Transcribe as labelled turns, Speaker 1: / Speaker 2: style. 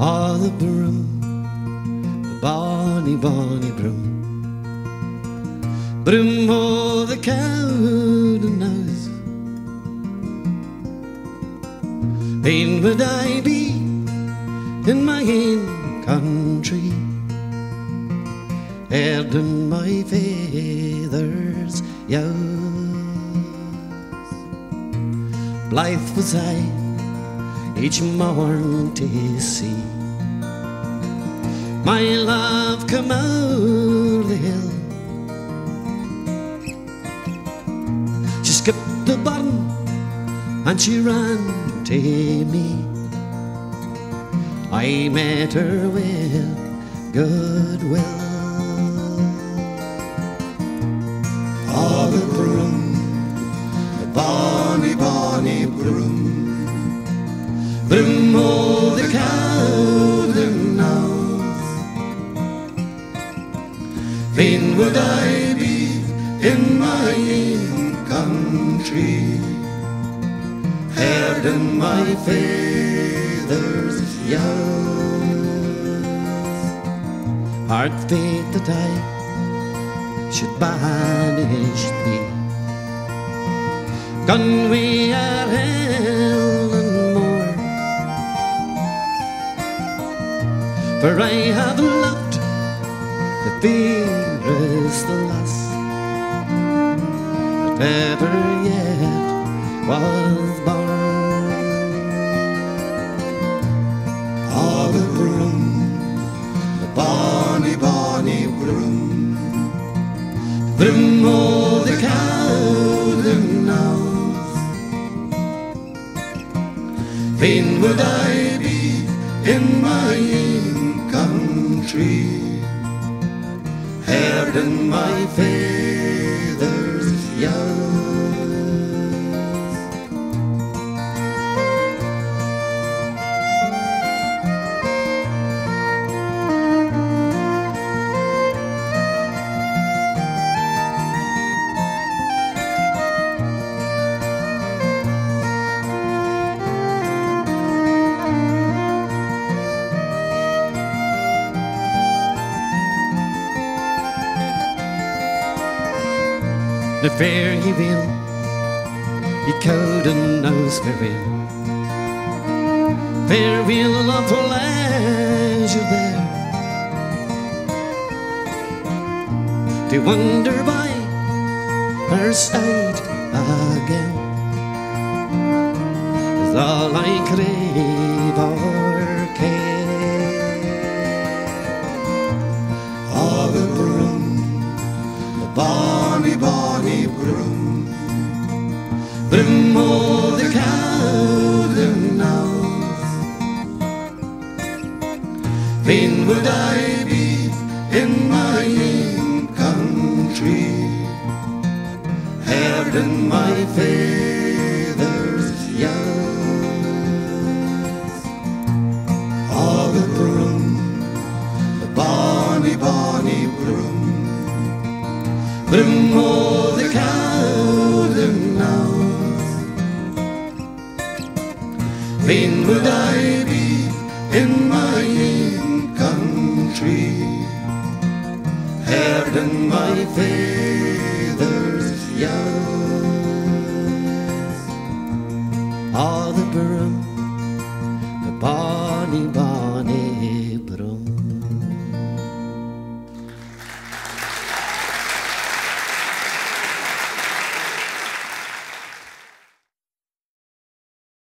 Speaker 1: Oh, the broom, the bonny, bonny broom. Broom o' the Cowdenknowes. Fain would I be in my own country, herding my father's yows. Blithe was I each morn to see my love come out the hill. She skipped the barn and she ran to me. I met her with goodwill.
Speaker 2: Oh, the broom, the bonny, bonny broom.
Speaker 1: Broom o' the Cowdenknowes.
Speaker 2: Fain would I be in my own country, herding my father's yows.
Speaker 1: Hard fate that I should banish thee. Gone we are For I have loved the fairest lass that ever yet was born.
Speaker 2: Oh, the broom, the bonny, bonny broom.
Speaker 1: Broom o' the Cowdenknowes.
Speaker 2: Fain would I be in my own country, in my father's yows.
Speaker 1: The fair ye will, ye Cowdenknowes farewell. Farewell of pleasure there. To wander by her side again is all I crave
Speaker 2: Broom
Speaker 1: o' the Cowdenknowes.
Speaker 2: Fain would I be in my own country, herding my father's yows. Oh, the broom, the bonny, bonny broom.
Speaker 1: Broom
Speaker 2: Fain would I be in my own country, herding my father's yows.
Speaker 1: Oh, the broom, the bonny